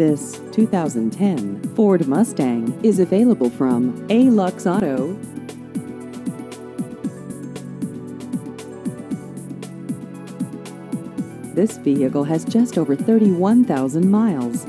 This 2010 Ford Mustang is available from A Lux Auto. This vehicle has just over 31,000 miles.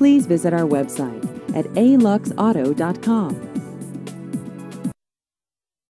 Please visit our website at aluxauto.com